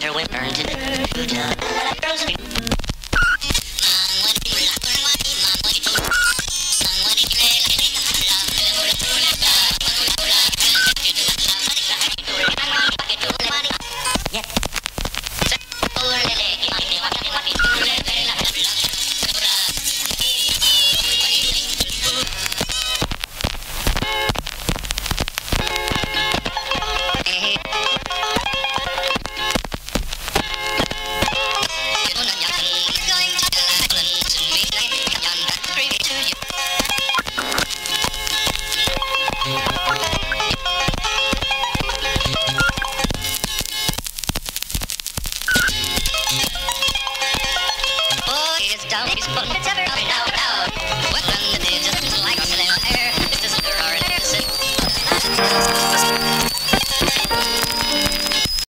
Twitter whip burned it. Ever up and down.